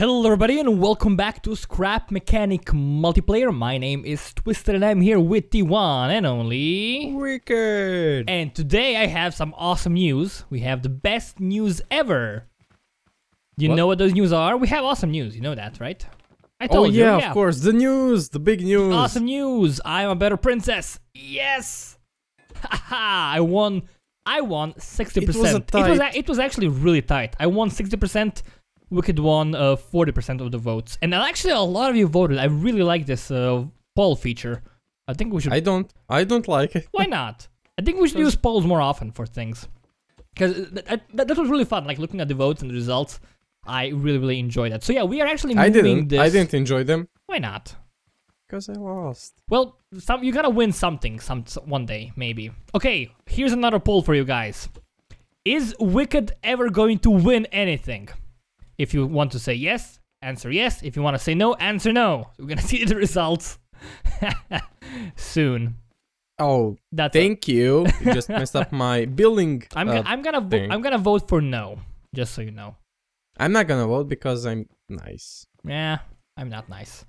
Hello everybody and welcome back to Scrap Mechanic Multiplayer. My name is Twisted and I'm here with the one and only... Wicked. And today I have some awesome news. We have the best news ever. You What? know what those news are? We have awesome news, you know that, right? I Oh told you, yeah, of course. The news, the big news. Awesome news! I'm a better princess. Yes! Haha! I won. I won sixty percent. was a It was tight- it was actually really tight. I won sixty percent. Wicked won uh, forty percent of the votes, and actually a lot of you voted. I really like this uh, poll feature. I think we should. I don't. I don't like it. Why not? I think we should use polls more often for things. Because that, that, that was really fun. Like looking at the votes and the results. I really really enjoyed that. So yeah, we are actually I didn't. this. I didn't enjoy them Why not? because I lost. Well, some you gotta win something some one day maybe. Okay, here's another poll for you guys. Is Wicked ever going to win anything? If you want to say yes, answer yes. If you want to say no, answer no. We're gonna see the results soon. Oh, That's thank you. You just messed up my building. I'm uh, gonna I'm gonna vo- I'm gonna vote for no. Just so you know. I'm not gonna vote because I'm nice. Yeah, I'm not nice.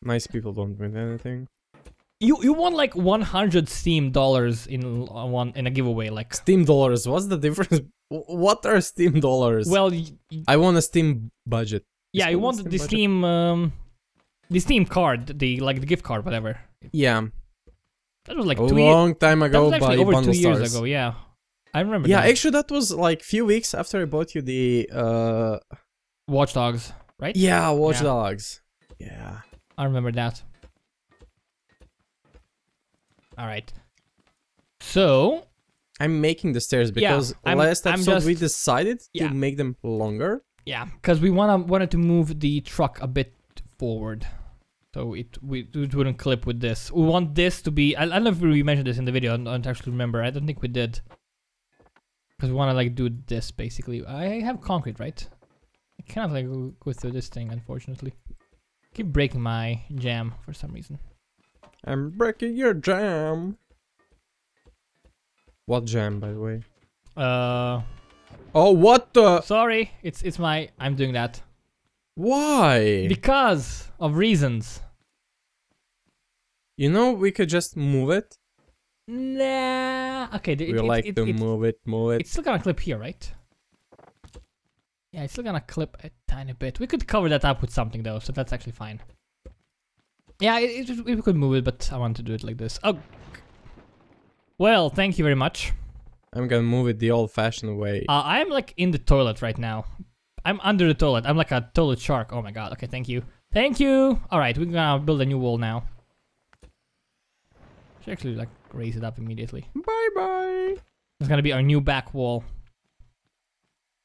Nice people don't win anything. You you won like 100 Steam dollars in uh, one in a giveaway. Like, Steam dollars. What's the difference? What are Steam dollars? well, I want a Steam budget. Yeah, you want the budget? Steam, um, the Steam card, the like the gift card, whatever. Yeah, That was like a years. long time That ago was actually over two years Stars. ago. Yeah, I remember. Yeah, that. actually, that was like few weeks after I bought you the. uh Watch Dogs, right? Yeah, Watch Yeah. Dogs. Yeah. I remember that. All right. So I'm making the stairs because I'm- last episode we decided Yeah. to make them longer. yeah, because we wanna wanted to move the truck a bit forward, so it we it wouldn't clip with this. We want this to be. I, I don't know if we mentioned this in the video. I don't actually remember. I don't think we did. Because we want to like do this basically. I have concrete, right? I cannot like go go through this thing, unfortunately. Keep breaking my jam for some reason. I'm breaking your jam. What jam, by the way? Uh, Oh, what the? sorry, it's it's my. I'm doing that Why? because of reasons. you know, we could just move it. Nah. Okay. we it, like it, to move it, move it. It's still gonna clip here, right? Yeah, it's still gonna clip a tiny bit. We could cover that up with something though, so that's actually fine. Yeah, it, it, we could move it, but I want to do it like this. Oh. Well, thank you very much. I'm gonna move it the old-fashioned way. Uh, I'm like in the toilet right now. I'm under the toilet. I'm like a toilet shark. Oh my god. Okay, thank you. Thank you. All right, we're gonna build a new wall now. Should actually like raise it up immediately. bye bye. It's gonna be our new back wall.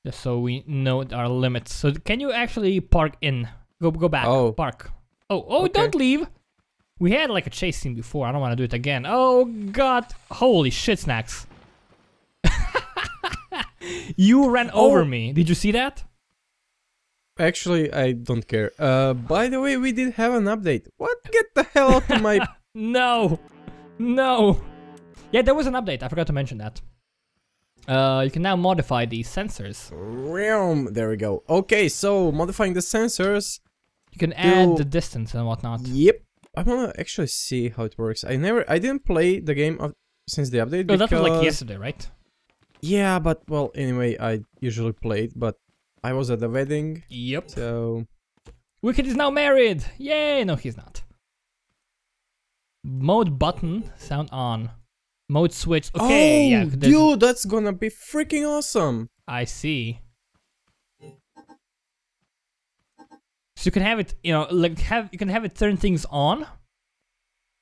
Just so we know our limits. So can you actually park in? Go go back. Oh. Park. Oh oh Okay. don't leave. We had like a chase scene before. I don't want to do it again. Oh god. Holy shit snacks. you ran over Oh. me. Did you see that? Actually, I don't care. Uh, by the way, we did have an update. What? Get the hell out of my No. No. Yeah, there was an update. I forgot to mention that. Uh, you can now modify the sensors. realm. There we go. Okay, so modifying the sensors. You can add the distance and whatnot. Yep. I wanna actually see how it works. I never, I didn't play the game of, since the update Oh, that was like yesterday, right? Yeah, but well, anyway, I usually play it, but I was at the wedding, Yep. so Wicked is now married! Yay! No, he's not. Mode button, sound on. Mode switch. Okay, oh, yeah. dude, that's gonna be freaking awesome. I see. So you can have it, you know, like have you can have it turn things on.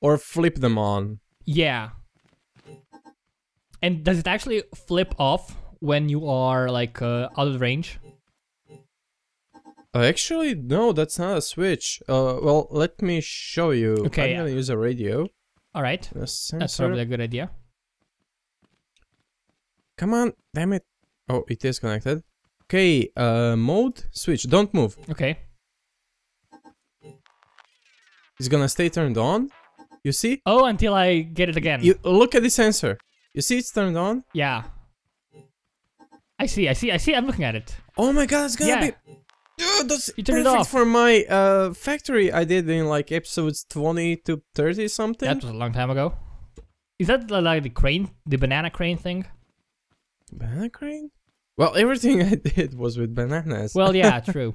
Or flip them on. Yeah. And does it actually flip off when you are like uh, out of range? Uh, actually, no, that's not a switch. Uh, well, let me show you. Okay, I'm gonna use a radio. All right, A that's probably a good idea. Come on, damn it. Oh, it is connected. Okay, uh, mode switch. Don't move. Okay. It's gonna stay turned on. You see? Oh, until I get it again. You look at the sensor. You see it's turned on? Yeah. I see, I see, I see, I'm looking at it. Oh my god, it's gonna Yeah. be Dude, that's You turned it perfect off. for my uh, factory I did in like episodes 20 to 30 something. That was a long time ago. Is that like the crane, the banana crane thing? Banana crane? Well, everything I did was with bananas. Well, yeah, true.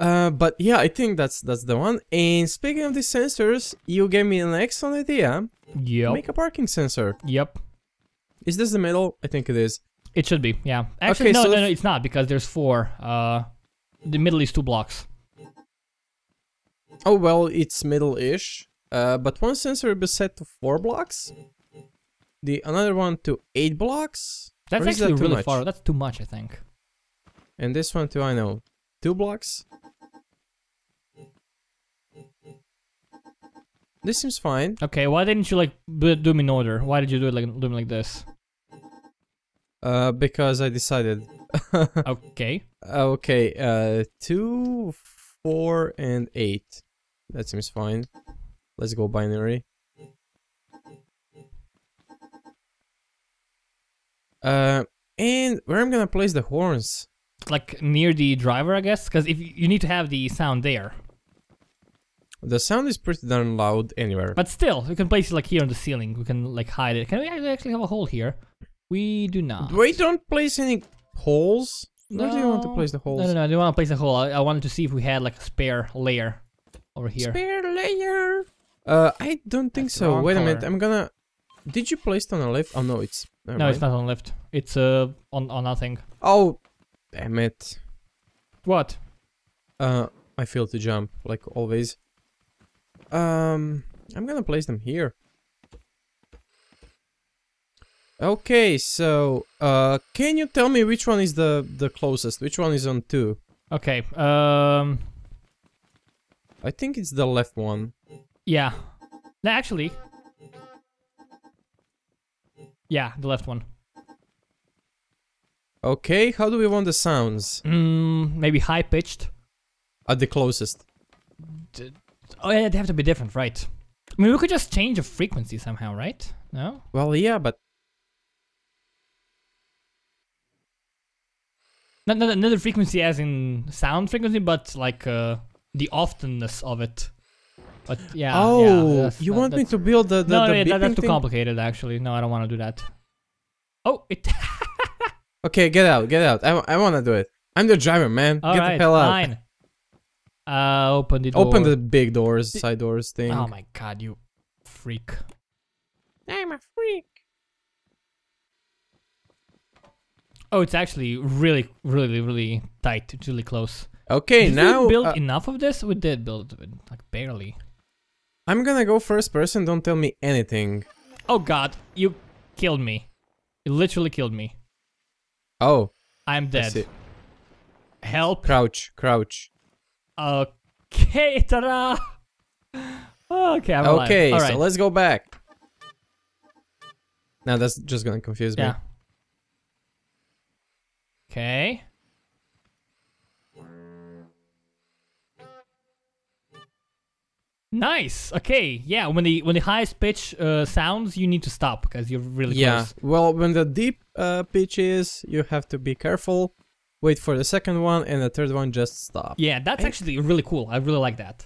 Uh, but yeah, I think that's that's the one. And speaking of the sensors, you gave me an excellent idea. Yep. Make a parking sensor. Yep. Is this the middle? I think it is. It should be. Yeah. Actually, Okay, no, so no, no. It's not because there's four. Uh, the middle is two blocks. Oh well, it's middle-ish. Uh, but one sensor will be set to four blocks. The another one to eight blocks. That's is that actually really much? far. That's too much, I think. And this one too, I know. Two blocks. This seems fine. Okay. Why didn't you like do them in order? Why did you do it like do them like this? Uh, because I decided. Okay. okay, uh, two, four, and eight. That seems fine. Let's go binary. Uh, and where I'm gonna place the horns? Like near the driver, I guess, because if you need to have the sound there. The sound is pretty darn loud anywhere. But still, we can place it like here on the ceiling. We can like hide it. Can we actually have a hole here? We do not. We don't place any holes. Where do you want to No. place the holes? No, no, no. I don't want to place a hole. I, I wanted to see if we had like a spare layer over here. Spare layer. Uh, I don't think That's the so. wrong Wait a minute. color. I'm gonna. Did you place it on a lift? Oh no, it's. never no, it's mind. not on lift. It's uh on on nothing. Oh, damn it. What? Uh, I failed to jump like always. Um, I'm gonna place them here. Okay, so uh, can you tell me which one is the the closest? Which one is on two? Okay. Um. I think it's the left one. Yeah. No, actually. Yeah, the left one. Okay, how do we want the sounds? Mm, maybe high pitched. At the closest. Oh yeah, they have to be different, right? I mean, we could just change the frequency somehow, right? No. Well, yeah, but Not, not, not the frequency as in sound frequency, but like uh, the oftenness of it. But yeah. oh, yeah, that's- you that- want me to build the the, no, the no, yeah, that, that's too thing? complicated. Actually, no, I don't want to do that. Oh, it. Okay, get out, get out. I, I want to do it. I'm the driver, man. All get right, the hell out. fine. Uh, open the door. Open the big doors, side doors thing. Oh my god, you freak! I'm a freak. Oh, it's actually really, really, really tight. It's really close. Okay, Did now we build uh, enough of this? We did build it, like barely. I'm gonna go first person. Don't tell me anything. Oh god, you killed me. You literally killed me. Oh, I'm I dead. see. Help. Crouch, crouch. Okay, ta-da! Okay, I'm. Okay, so let's go back. Now that's just gonna confuse me. Yeah. Okay. Nice. Okay. Yeah. When the when the highest pitch uh, sounds, you need to stop because you're really Yeah. close. Well, when the deep uh, pitch is, you have to be careful. Wait for the second one, and the third one just stop. Yeah, that's I- actually really cool. I really like that.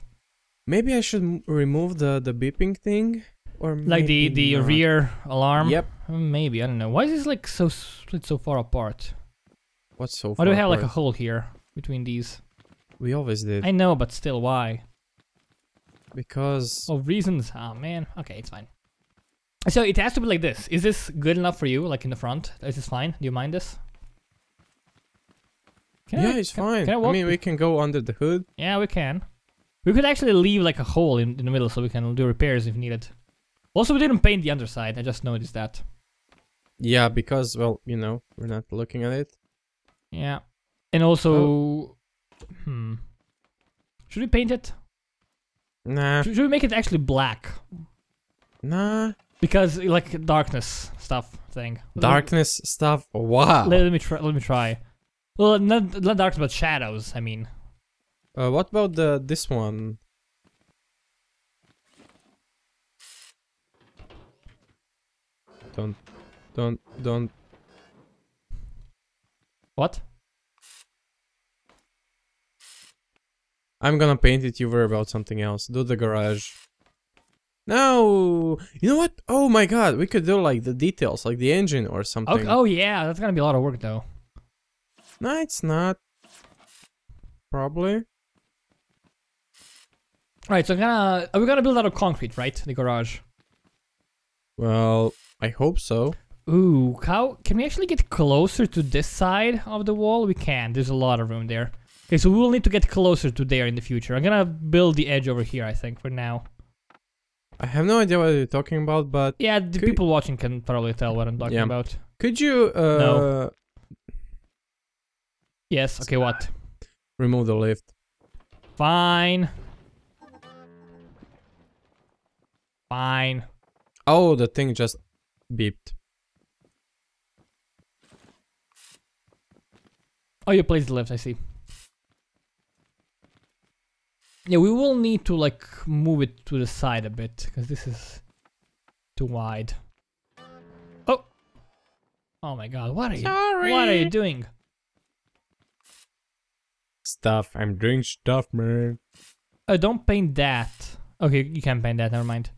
Maybe I should m- remove the the beeping thing, or Like the the not. rear alarm. Yep. Uh, Maybe I don't know. Why is this like so split so far apart? What's so? Why do we have like a hole here between these? We always did I know, but still, why? because Oh, reasons. Oh man. Okay, it's fine. So it has to be like this. Is this good enough for you? Like in the front? Is this fine? Do you mind this? Can yeah, I- it's can- fine. Can I I, mean, we can go under the hood. Yeah, we can. We could actually leave like a hole in, in the middle so we can do repairs if needed. Also, we didn't paint the underside. I just noticed that. Yeah, because well, you know, we're not looking at it. Yeah. And also, Oh. hmm. Should we paint it? Nah, Should, should we make it actually black? nah. Because like darkness stuff thing. Darkness stuff. Wow. Let, let me try. Let me try. Well, not not darkness, but shadows. I mean. Uh, what about the this one? Don't, don't, don't. What? I'm gonna paint it. You worry about something else. Do the garage. No, you know what? Oh my god, we could do like the details, like the engine or something. Okay, oh yeah, that's gonna be a lot of work though. No, it's not. Probably. Right, so gonna are we gonna build out of concrete, right? The garage. Well, I hope so. Ooh, how can we actually get closer to this side of the wall? We can. There's a lot of room there. Okay, so we will need to get closer to there in the future. I'm gonna build the edge over here, I think, for now. I have no idea what you're talking about, but Yeah, the people watching can probably tell what I'm talking Yeah. about. could you uh No. Yes, okay, what? remove the lift? Fine. Fine. Oh, the thing just beeped. Oh, you placed the lift, I see. Yeah, we will need to like move it to the side a bit because this is too wide. Oh. Oh my god, what are you Sorry. What are you doing? Stuff. I'm doing stuff, man. Oh, don't paint that. Okay, you can't paint that, never mind.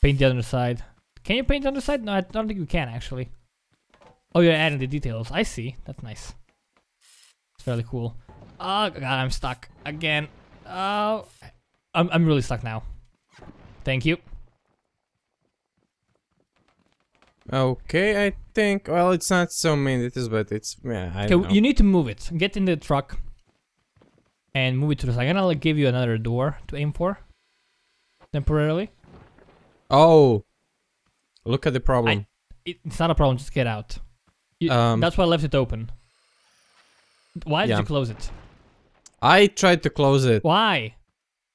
Paint the other side. Can you paint the other side? No, I don't think you can actually. Oh, you're adding the details. I see. That's nice. It's fairly cool. Oh god, I'm stuck again. Oh, I'm I'm really stuck now. Thank you. Okay, I think. Well, it's not so many details, but it's yeah. I Okay, don't know. you need to move it. Get in the truck and move it to the side. I'm gonna like give you another door to aim for temporarily. Oh, look at the problem. It, it's not a problem. Just get out. You- Um, that's why I left it open. Why did Yeah. you close it? I tried to close it. Why?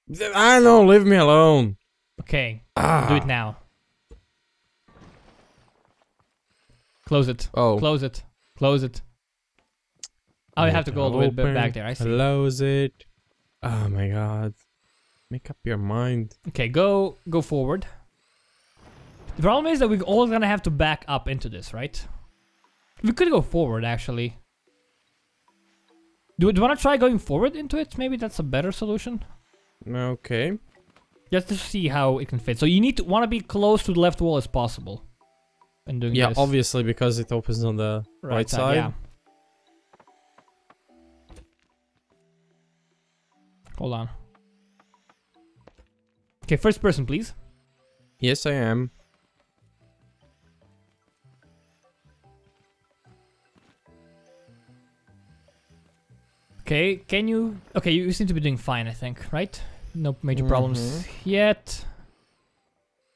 I don't know. Leave me alone. Okay, Ah. do it now. Close it. Oh. Close it. Close it. Oh, you have to go way ba- Open, back there. I see. Close it. Oh my god. Make up your mind. Okay, go go forward. The problem is that we're all gonna have to back up into this, right? We could go forward actually. Do, do you want to try going forward into it? Maybe that's a better solution. Okay. Just to see how it can fit. So you need to want to be close to the left wall as possible. And doing Yeah, this. obviously because it opens on the right, side. Yeah. Hold on. Okay, first person, please. Yes, I am. Okay, can you? Okay, you seem to be doing fine, I think, right? No major problems Mhm. yet.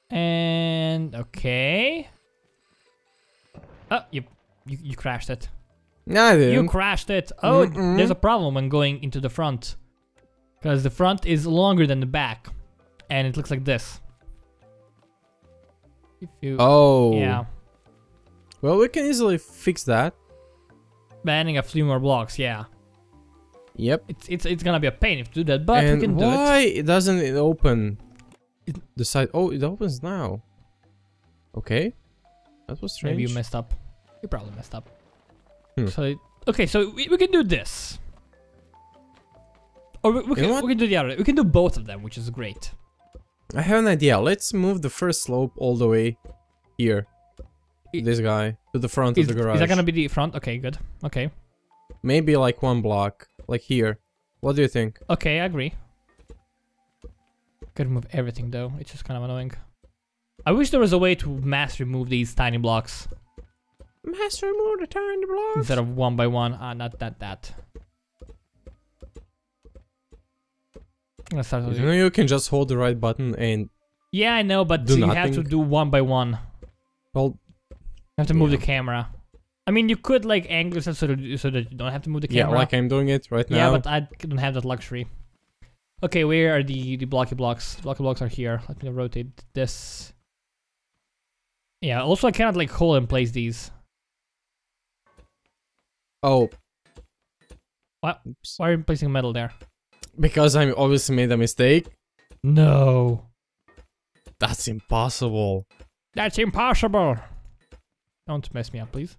And okay. Oh, you you, you crashed it. No, I You didn't. crashed it. Oh, Mm-mm. there's a problem when going into the front. Because the front is longer than the back. And it looks like this. If you... oh. Yeah. Well, we can easily fix that. Banning a few more blocks, yeah. Yep. It's it's it's gonna be a pain if you do that, but and we can do it. why it doesn't it open? It- the side. Oh, it opens now. Okay. That was strange. Maybe you messed up. You probably messed up. Hmm. So, okay, so we, we can do this. Or we, we, can, what? we can do the other. We can do both of them, which is great. I have an idea. Let's move the first slope all the way here. I- this guy to the front Is, of the garage. is that gonna be the front? Okay, good. Okay. Maybe like one block, like here. What do you think? Okay, I agree. Gotta remove everything though. It's just kind of annoying. I wish there was a way to mass remove these tiny blocks Mass remove the tiny blocks. instead of one by one. Ah, not that that. Start You know you can just hold the right button and Yeah, I know, but you have to do one by one. well You have to move the camera. I mean, you could like angle it so that so that you don't have to move the camera. yeah, like I'm doing it right now. yeah, but I don't have that luxury. Okay, where are the the blocky blocks? Blocky blocks are here. Let me rotate this. Yeah. Also, I cannot like hold and place these. oh. What? Why are you placing metal there? Because I obviously made a mistake. No, That's impossible. that's impossible. Don't mess me up, please.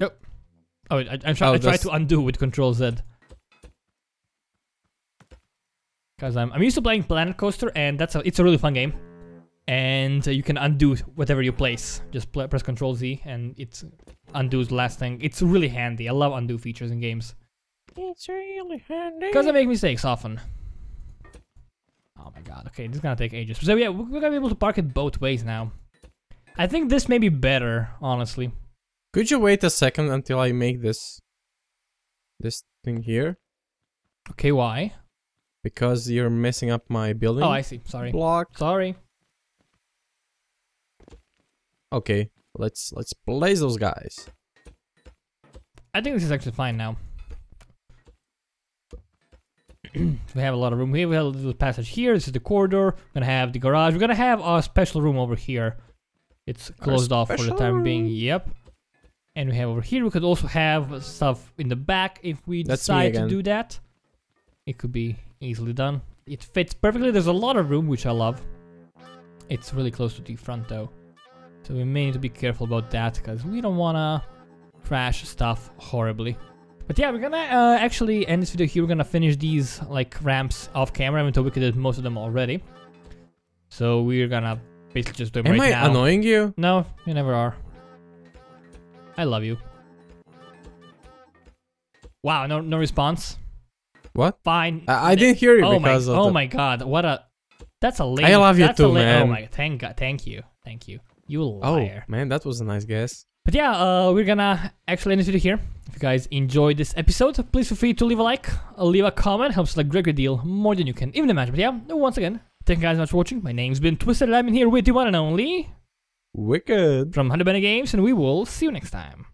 Nope. Oh, I, I, I, try, Oh, I tried to undo with Control Z. because I'm I'm used to playing Planet Coaster, and that's a it's a really fun game, and uh, you can undo whatever you place. Just press Control Z, and it undoes the last thing. It's really handy. I love undo features in games It's really handy. because I make mistakes often. Oh my god. Okay, this is gonna take ages. So yeah, we're gonna be able to park it both ways now. I think this may be better, honestly. Could you wait a second until I make this this thing here? Okay, why? Because you're messing up my building Oh, I see. Sorry. block. Sorry. Okay, let's let's place those guys. I think this is actually fine now. we have a lot of room here. We have a little passage here. This is the corridor. We're gonna have the garage. We're gonna have a special room over here. It's closed off for the special time being. Yep. And we have over here. We could also have stuff in the back if we That's decide to do that. It could be easily done. It fits perfectly. There's a lot of room, which I love. It's really close to the front though. So we may need to be careful about that because we don't wanna crash stuff horribly. But yeah, we're gonna uh, actually end this video here. We're gonna finish these like ramps off camera, even though we could do most of them already. So we're gonna basically just do them Am right I now. annoying you? No, you never are. I love you. Wow, no no response. What? Fine. I, I didn't hear you Oh my! of Oh the- my God! What a. That's a lame. I love you too, Oh man. my! Thank God! Thank you! Thank you! You liar. Oh liar! man, that was a nice guess. But yeah, uh, we're gonna actually end this video here. If you guys enjoyed this episode, please feel free to leave a like, uh, leave a comment. Helps like great great deal more than you can even imagine. But yeah, once again, thank you guys so much for watching. My name's been Twisted, and I've been here with the one and only Wicked. from Honey Bunny Games, and we will see you next time.